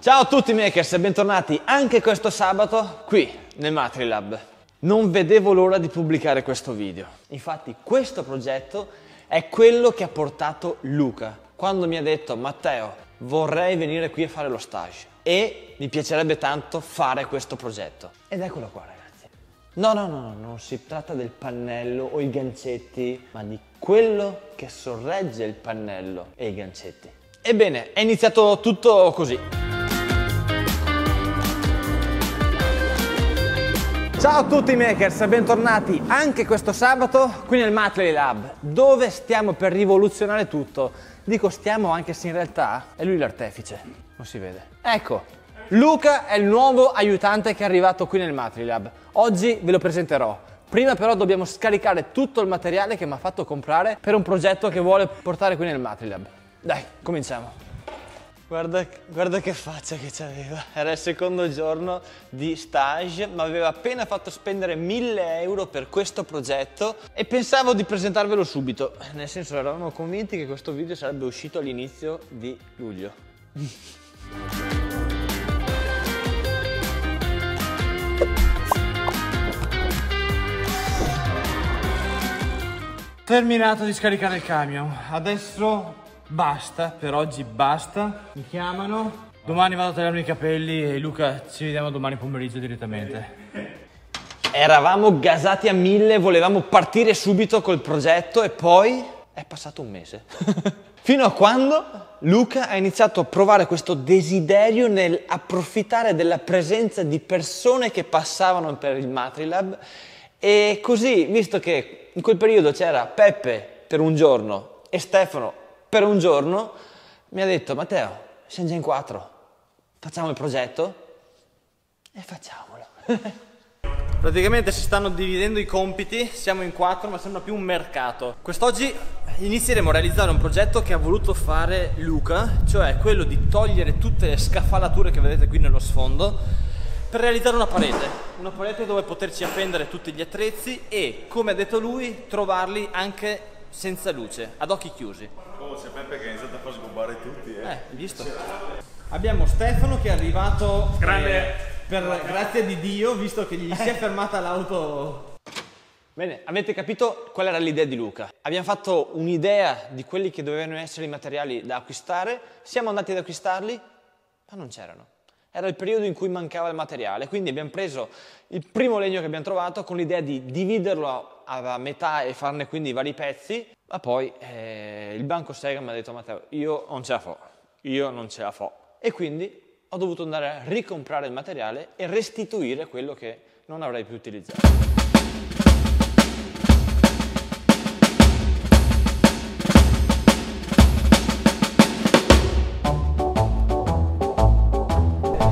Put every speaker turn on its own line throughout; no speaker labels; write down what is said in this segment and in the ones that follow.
Ciao a tutti makers e bentornati anche questo sabato qui nel Matrilab. Non vedevo l'ora di pubblicare questo video. Infatti questo progetto è quello che ha portato Luca quando mi ha detto Matteo vorrei venire qui a fare lo stage e mi piacerebbe tanto fare questo progetto. Ed eccolo qua ragazzi. No, no, no, no, non si tratta del pannello o i gancetti, ma di quello che sorregge il pannello e i gancetti. Ebbene, è iniziato tutto così. Ciao a tutti makers e bentornati anche questo sabato qui nel Matley Lab dove stiamo per rivoluzionare tutto. Dico stiamo anche se in realtà è lui l'artefice, non si vede. Ecco, Luca è il nuovo aiutante che è arrivato qui nel Matley Lab. Oggi ve lo presenterò. Prima però dobbiamo scaricare tutto il materiale che mi ha fatto comprare per un progetto che vuole portare qui nel Matley Lab. Dai, cominciamo. Guarda, guarda, che faccia che c'aveva. Era il secondo giorno di stage, ma aveva appena fatto spendere 1000 euro per questo progetto e pensavo di presentarvelo subito. Nel senso, eravamo convinti che questo video sarebbe uscito all'inizio di luglio. Terminato di scaricare il camion. Adesso Basta, per oggi basta. Mi chiamano. Domani vado a tagliarmi i capelli e Luca ci vediamo domani pomeriggio direttamente. Eravamo gasati a mille, volevamo partire subito col progetto e poi è passato un mese. Fino a quando Luca ha iniziato a provare questo desiderio nel approfittare della presenza di persone che passavano per il Matrilab e così, visto che in quel periodo c'era Peppe per un giorno e Stefano per un giorno mi ha detto Matteo, siamo già in quattro, facciamo il progetto e facciamolo. Praticamente si stanno dividendo i compiti, siamo in quattro ma sembra più un mercato. Quest'oggi inizieremo a realizzare un progetto che ha voluto fare Luca, cioè quello di togliere tutte le scaffalature che vedete qui nello sfondo per realizzare una parete, una parete dove poterci appendere tutti gli attrezzi e, come ha detto lui, trovarli anche senza luce, ad occhi chiusi.
C'è Peppe che ha iniziato a far sgobbare tutti, eh.
Eh, visto? Abbiamo Stefano che è arrivato
Grande.
eh, per grazia di Dio, visto che gli si è fermata l'auto. Bene, avete capito qual era l'idea di Luca? Abbiamo fatto un'idea di quelli che dovevano essere i materiali da acquistare, siamo andati ad acquistarli, ma non c'erano. Era il periodo in cui mancava il materiale, quindi abbiamo preso il primo legno che abbiamo trovato con l'idea di dividerlo a metà e farne quindi vari pezzi, ma poi eh, il banco Sega mi ha detto Matteo, io non ce la fo, io non ce la fo. E quindi ho dovuto andare a ricomprare il materiale e restituire quello che non avrei più utilizzato.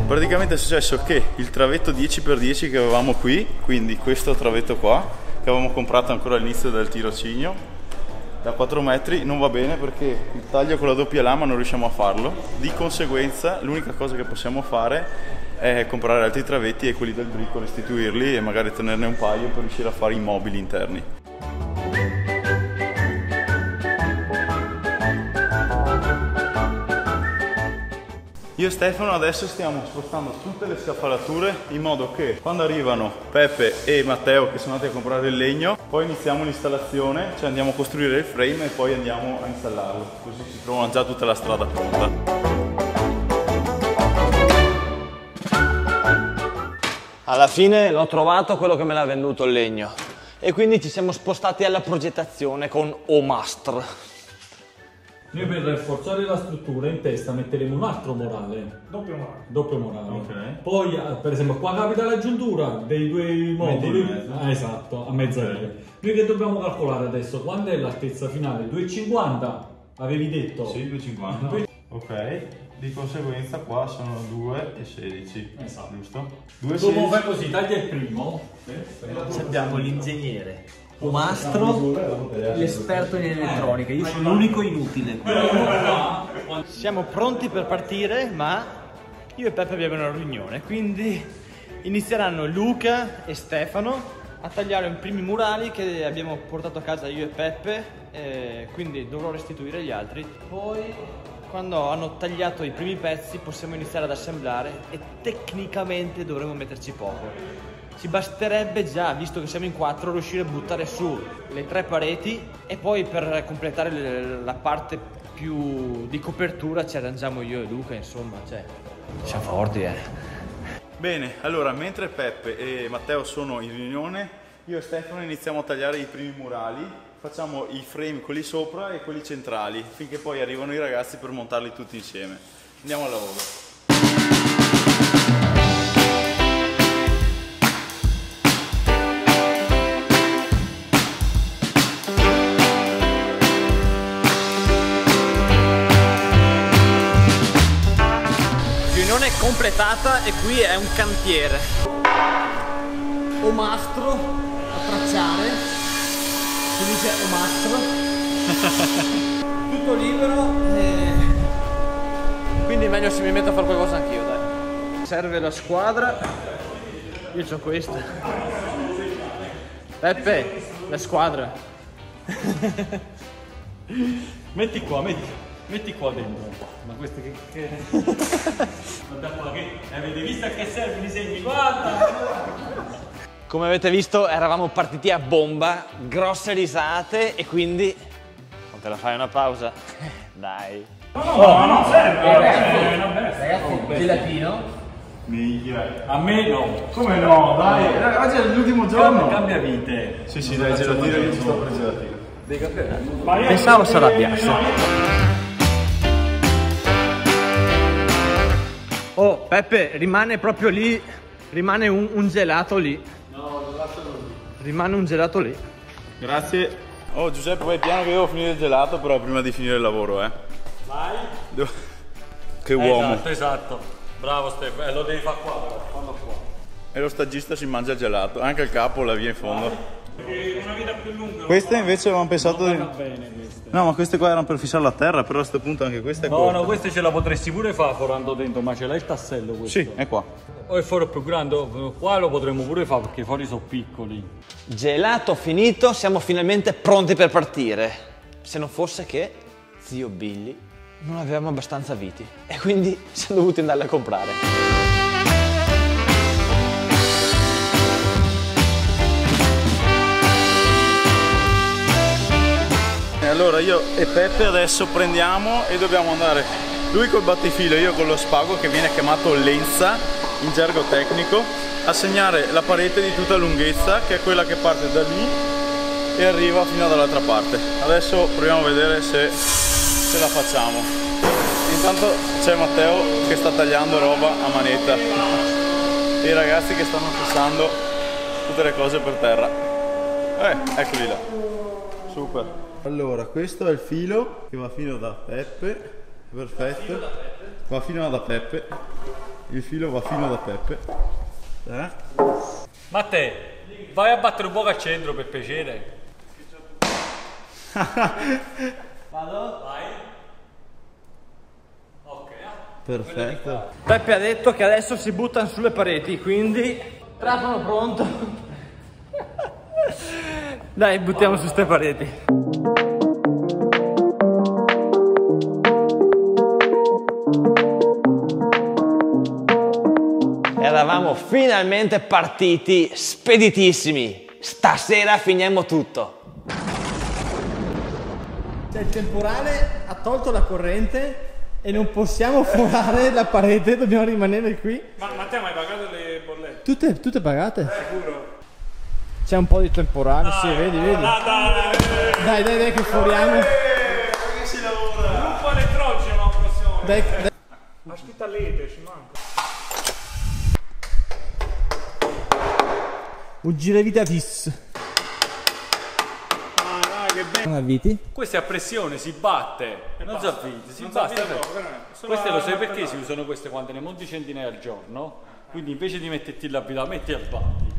Praticamente è successo che il travetto 10x10 che avevamo qui, quindi questo travetto qua, che avevamo comprato ancora all'inizio del tirocinio, da 4 metri non va bene perché il taglio con la doppia lama non riusciamo a farlo. Di conseguenza l'unica cosa che possiamo fare è comprare altri travetti e quelli del bricco restituirli e magari tenerne un paio per riuscire a fare i mobili interni. Io e Stefano adesso stiamo spostando tutte le scaffalature in modo che quando arrivano Peppe e Matteo che sono andati a comprare il legno, poi iniziamo l'installazione, cioè andiamo a costruire il frame e poi andiamo a installarlo, così si trovano già tutta la strada pronta.
Alla fine l'ho trovato quello che me l'ha venduto il legno e quindi ci siamo spostati alla progettazione con Omastr.
Noi per rafforzare la struttura in testa metteremo un altro morale.
Doppio morale.
Doppio morale.
Ok.
Poi, eh, per esempio, qua capita l'aggiuntura dei due moduli. Ah, esatto, a mezza riga. Noi che dobbiamo calcolare adesso? Quando è l'altezza finale? 2,50? Avevi detto?
Sì, 2,50. Ok, di conseguenza qua sono 2,16.
Esatto.
Giusto?
Dopo fai così, taglia il primo.
Abbiamo l'ingegnere Omastro, l'esperto in elettronica. Io sono l'unico inutile.
Siamo pronti per partire, ma io e Peppe abbiamo una riunione, quindi inizieranno Luca e Stefano a tagliare i primi murali che abbiamo portato a casa io e Peppe, eh, quindi dovrò restituire gli altri. Poi quando hanno tagliato i primi pezzi possiamo iniziare ad assemblare e tecnicamente dovremo metterci poco. Ci basterebbe già, visto che siamo in quattro, riuscire a buttare su le tre pareti e poi per completare le- la parte più di copertura ci arrangiamo io e Luca, insomma, cioè, siamo forti, eh.
Bene, allora mentre Peppe e Matteo sono in riunione, io e Stefano iniziamo a tagliare i primi murali, facciamo i frame quelli sopra e quelli centrali, finché poi arrivano i ragazzi per montarli tutti insieme. Andiamo al lavoro.
Completata e qui è un cantiere. Omastro a tracciare. Si dice omastro. Tutto libero. e- Quindi meglio se mi metto a fare qualcosa anch'io, dai. Serve la squadra. Io ho questa. Peppe, la squadra.
Metti qua, metti, metti qua dentro. Ma queste che... che... Guarda qua, che... Avete visto a che serve i disegni? Guarda!
Come avete visto eravamo partiti a bomba, grosse risate e quindi... Non te la fai una pausa? Dai. Gelatino?
A me no.
Come no? Dai, oggi è l'ultimo
Cambia, cambia vite.
Sì, sì, dai, gelatino, io ci sto per gelatino.
Pensavo si arrabbiasse. Peppe, rimane proprio lì, rimane un, un gelato lì. No, gelato lì. Rimane un gelato lì.
Grazie. Oh Giuseppe, vai piano che devo finire il gelato, però prima di finire il lavoro, eh.
Vai.
Devo- Che uomo.
Esatto, esatto. Bravo Stefano, eh, lo devi fare qua, però, fallo qua.
E lo stagista si mangia il gelato, anche il capo la via in fondo.
Perché una vita più lunga.
Queste invece avevamo pensato di...
Va bene queste.
No, ma queste qua erano per fissarla a terra, però a questo punto anche questa è
No,
corta.
no, queste ce la potresti pure fare forando dentro, ma ce l'hai il tassello questo?
Sì, è qua.
O il foro più grande, o- qua lo potremmo pure fare perché i fori sono piccoli.
Gelato finito, siamo finalmente pronti per partire. Se non fosse che zio Billy non avevamo abbastanza viti e quindi siamo dovuti andarle a comprare.
Allora io e Peppe adesso prendiamo e dobbiamo andare lui col battifilo io con lo spago che viene chiamato lenza in gergo tecnico a segnare la parete di tutta lunghezza che è quella che parte da lì e arriva fino dall'altra parte. Adesso proviamo a vedere se ce la facciamo. Intanto c'è Matteo che sta tagliando roba a manetta e i ragazzi che stanno fissando tutte le cose per terra. Eh, eccoli là. Super. Allora, questo è il filo che va fino da Peppe. Perfetto. Va fino da Peppe. Il filo va fino da Peppe. Eh?
Ma te, vai a battere un po' al centro per piacere. Vado? Vai. Ok.
Perfetto.
Peppe ha detto che adesso si buttano sulle pareti, quindi trapano pronto. Dai, buttiamo su ste pareti. Finalmente partiti, speditissimi. Stasera finiamo tutto.
Cioè il temporale ha tolto la corrente e non possiamo forare la parete, dobbiamo rimanere qui.
Ma Matteo, ma hai pagato le bollette?
Tutte, tutte pagate?
Sicuro?
C'è un po' di temporale, sì, vedi, vedi.
Dai, dai,
Dai, dai, dai che foriamo.
Gruppo elettrogeno la prossima volta.
Dai, dai.
Ma scritta lete, ci manca.
Un giravita vis. Non avviti?
Questa è a pressione, si batte. non si avviti, si batte. Queste lo sai perché si usano queste quando ne monti centinaia al giorno? Quindi invece di metterti la vita, metti al batti.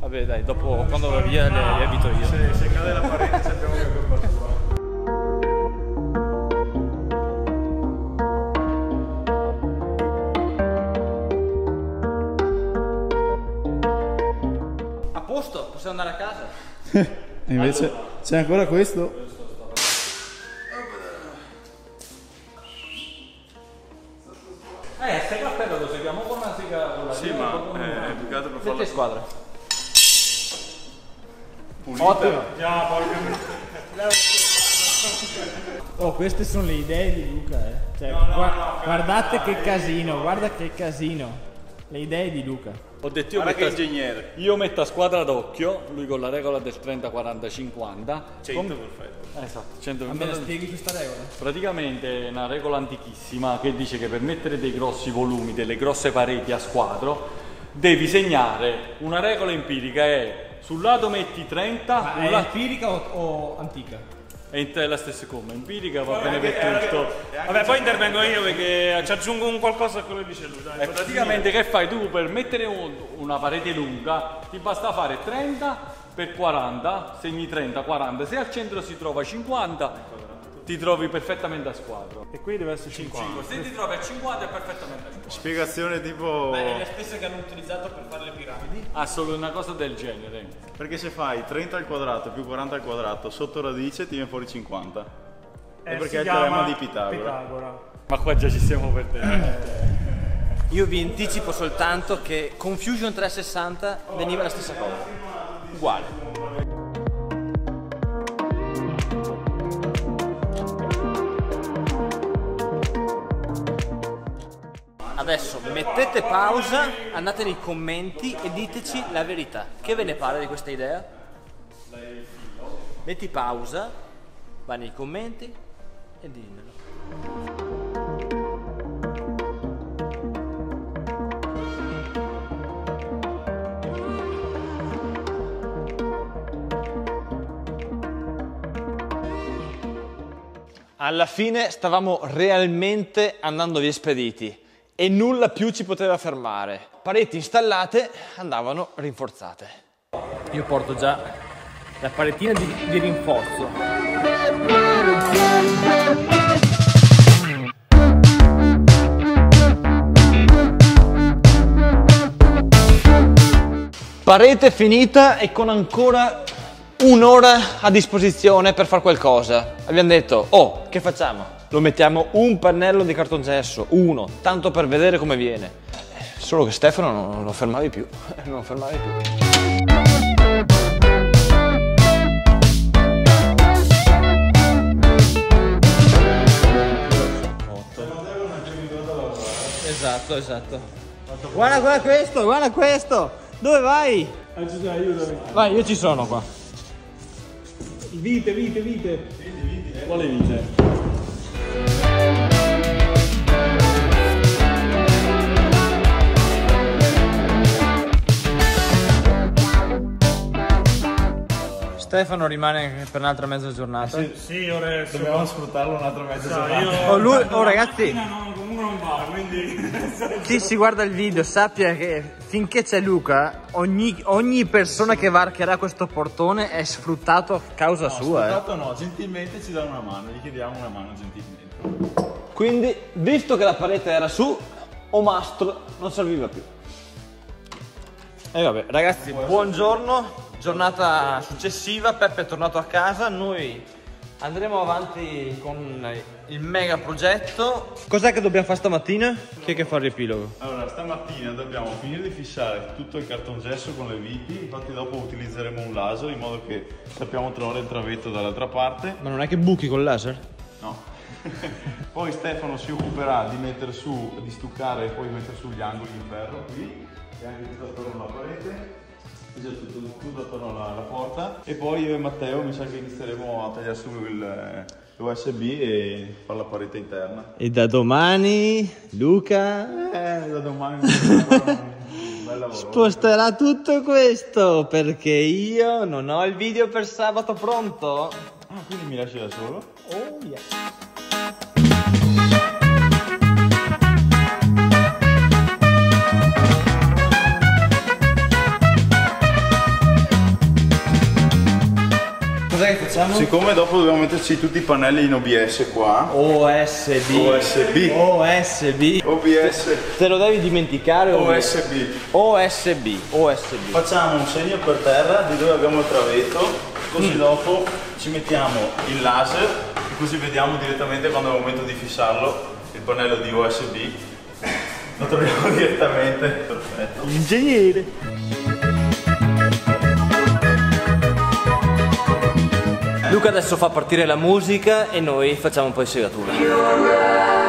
Vabbè, dai, dopo quando va via le, abito io.
Se cade la parete sappiamo che è colpa tua.
Posto, possiamo andare a casa.
E invece c'è ancora questo.
Eh, se cappello lo seguiamo con una sega con la
Sì, ma
con una-
eh, per
Che
farla
squadra?
pulita.
Ottimo.
Oh, queste sono le idee di Luca, eh. Cioè, gua- guardate che casino, guarda che casino. Le idee di Luca.
Ho detto io
Guarda che
metto,
ingegnere.
io metto a squadra d'occhio, lui con la regola del 30-40-50.
100 perfetto.
Esatto, 100
Me la spieghi questa regola?
Praticamente è una regola antichissima che dice che per mettere dei grossi volumi, delle grosse pareti a squadro, devi segnare una regola empirica è sul lato metti 30,
Ma è
lato-
empirica o, o antica?
È in te la stessa come, empirica va bene per tutto.
Vabbè, poi intervengo io perché ci aggiungo un qualcosa a quello che dice lui. Dai,
E praticamente che fai tu per mettere un- una parete lunga? Ti basta fare 30 per 40, segni 30, 40, se al centro si trova 50 ti trovi perfettamente a squadro.
E qui deve essere 50.
Se ti trovi a 50 è perfettamente a squadro.
Spiegazione tipo...
È la stessa che hanno utilizzato per fare le piramidi.
Ha solo una cosa del genere.
Perché se fai 30 al quadrato più 40 al quadrato sotto radice ti viene fuori 50. È
Eh,
perché
si
è il teorema
chiama
di Pitagora.
Pitagora.
Ma qua già ci stiamo perdendo.
Io vi anticipo soltanto che Confusion 360 veniva la stessa cosa. Uguale. Adesso mettete pausa, andate nei commenti e diteci la verità. Che ve ne pare di questa idea? Metti pausa, vai nei commenti e dimmelo. Alla fine stavamo realmente andando via spediti e nulla più ci poteva fermare. Pareti installate andavano rinforzate. Io porto già la paretina di, di rinforzo. Parete finita e con ancora un'ora a disposizione per fare qualcosa. Abbiamo detto, oh, che facciamo? Lo mettiamo un pannello di cartongesso, uno, tanto per vedere come viene. Solo che Stefano non, lo fermavi più, non lo fermavi più. Esatto, esatto. Guarda, guarda questo, guarda questo! Dove vai? Vai, io ci sono qua.
Vite, vite, vite. Quale vite?
Stefano rimane per un'altra mezza giornata.
Sì, ora adesso.
Dobbiamo sfruttarlo un'altra mezza
No,
giornata.
io.
Oh, lui- oh, ragazzi.
La mattina no, comunque non va, quindi.
Chi si guarda il video sappia che finché c'è Luca, ogni, ogni persona che varcherà questo portone è sfruttato a causa sua. eh.
Sfruttato no, gentilmente ci dà una mano, gli chiediamo una mano gentilmente.
Quindi, visto che la parete era su, Omastro non serviva più. E vabbè, ragazzi, buongiorno. Giornata successiva, Peppe è tornato a casa, noi andremo avanti con il mega progetto. Cos'è che dobbiamo fare stamattina? Chi è che fa il riepilogo?
Allora, stamattina dobbiamo finire di fissare tutto il cartongesso con le viti, infatti dopo utilizzeremo un laser in modo che sappiamo trovare il travetto dall'altra parte.
Ma non è che buchi col laser?
No. poi Stefano si occuperà di mettere su, di stuccare e poi mettere su gli angoli in ferro qui, e anche tutto attorno alla parete, tutto attorno alla, alla porta. E poi io e Matteo mi sa che inizieremo a tagliare su il, l'USB e fare la parete interna.
E da domani Luca
Eh, da domani
sposterà tutto questo perché io non ho il video per sabato pronto.
Ah, quindi mi lasci da solo?
Oh yeah. Facciamo?
Siccome dopo dobbiamo metterci tutti i pannelli in OBS qua,
OSB.
OSB.
OSB.
OBS,
Te lo devi dimenticare
OSB.
OSB. OSB.
Facciamo un segno per terra di dove abbiamo il travetto, così dopo ci mettiamo il laser e così vediamo direttamente quando è il momento di fissarlo il pannello di OSB Lo troviamo direttamente. Perfetto.
L'ingegnere.
Luca adesso fa partire la musica e noi facciamo un po' di segatura. E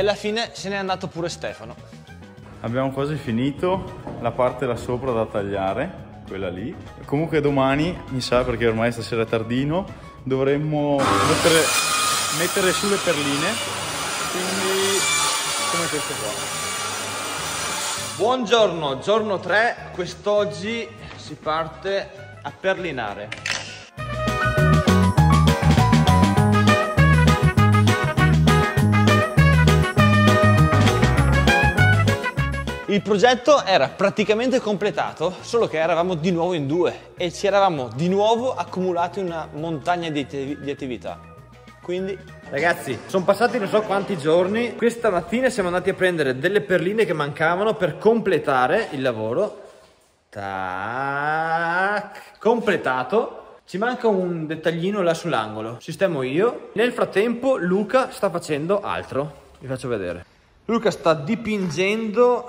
alla fine se n'è andato pure Stefano.
Abbiamo quasi finito la parte là sopra da tagliare, quella lì. Comunque domani, mi sa perché ormai stasera è tardino, dovremmo mettere, mettere su le perline, quindi come queste qua.
Buongiorno, giorno 3, quest'oggi si parte a perlinare. Il progetto era praticamente completato, solo che eravamo di nuovo in due e ci eravamo di nuovo accumulati una montagna di, di attività. Quindi
Ragazzi, sono passati non so quanti giorni. Questa mattina siamo andati a prendere delle perline che mancavano per completare il lavoro. Tac. Completato. Ci manca un dettaglino là sull'angolo. Sistemo io. Nel frattempo Luca sta facendo altro. Vi faccio vedere. Luca sta dipingendo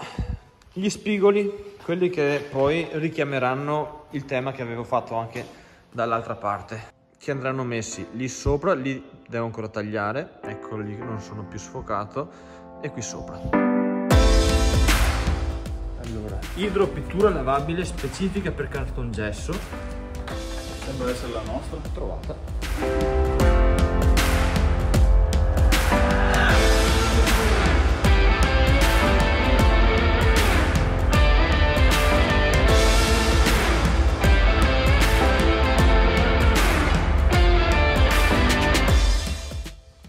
gli spigoli, quelli che poi richiameranno il tema che avevo fatto anche dall'altra parte. Che andranno messi lì sopra, lì devo ancora tagliare, eccolo lì non sono più sfocato, e qui sopra. Allora, idropittura lavabile specifica per cartongesso,
Sembra essere la nostra.
trovata.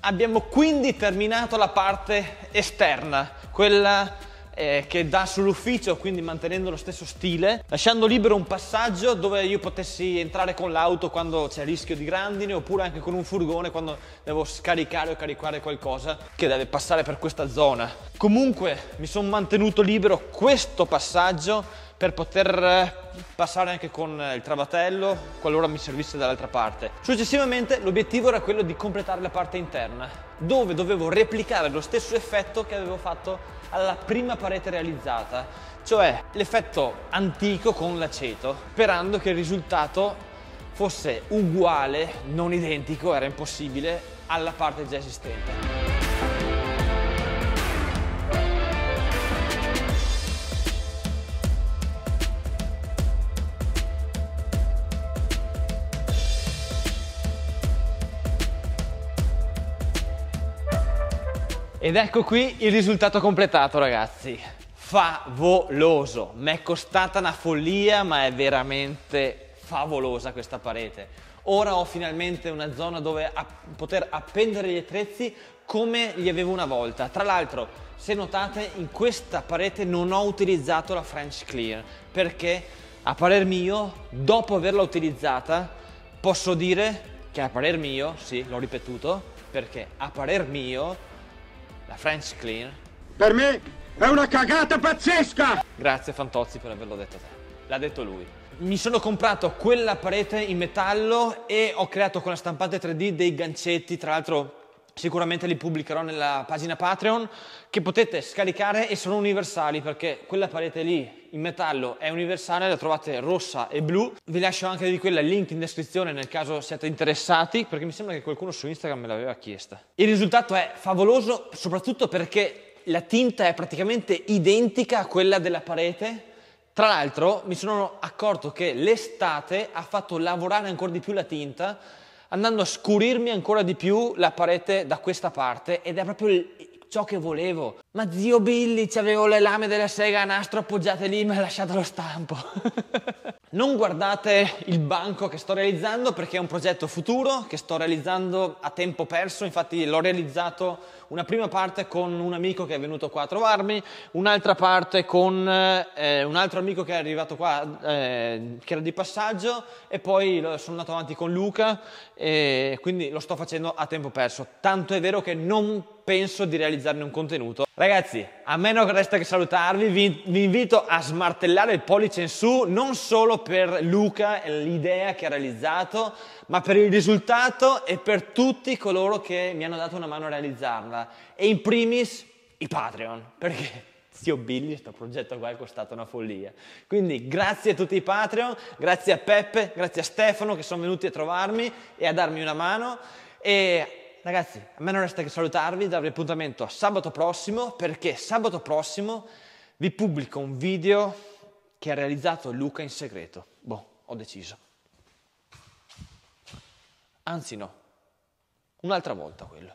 Abbiamo quindi terminato la parte esterna, quella eh, che dà sull'ufficio, quindi mantenendo lo stesso stile, lasciando libero un passaggio dove io potessi entrare con l'auto quando c'è rischio di grandine oppure anche con un furgone quando devo scaricare o caricare qualcosa che deve passare per questa zona. Comunque mi sono mantenuto libero questo passaggio per poter eh, passare anche con eh, il travatello qualora mi servisse dall'altra parte. Successivamente l'obiettivo era quello di completare la parte interna, dove dovevo replicare lo stesso effetto che avevo fatto alla prima parete realizzata, cioè l'effetto antico con l'aceto, sperando che il risultato fosse uguale, non identico, era impossibile, alla parte già esistente. Ed ecco qui il risultato completato, ragazzi. Favoloso. Mi è costata una follia, ma è veramente favolosa questa parete. Ora ho finalmente una zona dove app- poter appendere gli attrezzi come li avevo una volta. Tra l'altro, se notate, in questa parete non ho utilizzato la French Clear perché, a parer mio, dopo averla utilizzata, posso dire che a parer mio, sì, l'ho ripetuto, perché a parer mio la French Clean.
Per me è una cagata pazzesca!
Grazie Fantozzi per averlo detto a te. L'ha detto lui. Mi sono comprato quella parete in metallo e ho creato con la stampante 3D dei gancetti, tra l'altro sicuramente li pubblicherò nella pagina Patreon, che potete scaricare e sono universali perché quella parete lì in metallo è universale, la trovate rossa e blu. Vi lascio anche di quella il link in descrizione nel caso siate interessati, perché mi sembra che qualcuno su Instagram me l'aveva chiesta. Il risultato è favoloso, soprattutto perché la tinta è praticamente identica a quella della parete. Tra l'altro mi sono accorto che l'estate ha fatto lavorare ancora di più la tinta, andando a scurirmi ancora di più la parete da questa parte ed è proprio il- ciò che volevo. Ma zio Billy, c'avevo le lame della sega a nastro appoggiate lì, mi ha lasciato lo stampo. Non guardate il banco che sto realizzando perché è un progetto futuro che sto realizzando a tempo perso, infatti l'ho realizzato una prima parte con un amico che è venuto qua a trovarmi, un'altra parte con eh, un altro amico che è arrivato qua, eh, che era di passaggio e poi sono andato avanti con Luca e quindi lo sto facendo a tempo perso. Tanto è vero che non penso di realizzarne un contenuto. Ragazzi, a me non resta che salutarvi, vi, vi, invito a smartellare il pollice in su, non solo per Luca e l'idea che ha realizzato, ma per il risultato e per tutti coloro che mi hanno dato una mano a realizzarla. E in primis i Patreon, perché zio Billy, questo progetto qua è costato una follia. Quindi grazie a tutti i Patreon, grazie a Peppe, grazie a Stefano che sono venuti a trovarmi e a darmi una mano. E ragazzi, a me non resta che salutarvi, darvi appuntamento a sabato prossimo, perché sabato prossimo vi pubblico un video che ha realizzato Luca in segreto. Boh, ho deciso. Anzi no, un'altra volta quello.